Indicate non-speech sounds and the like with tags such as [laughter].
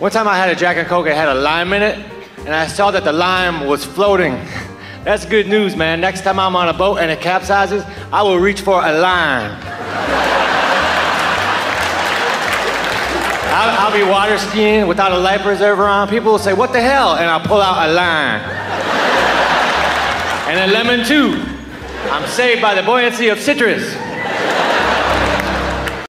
One time I had a Jack and Coke, it had a lime in it, and I saw that the lime was floating. [laughs] That's good news, man. Next time I'm on a boat and it capsizes, I will reach for a lime. [laughs] I'll, I'll be water skiing without a life preserver on. People will say, What the hell? And I'll pull out a lime. [laughs] and a lemon, too. I'm saved by the buoyancy of citrus.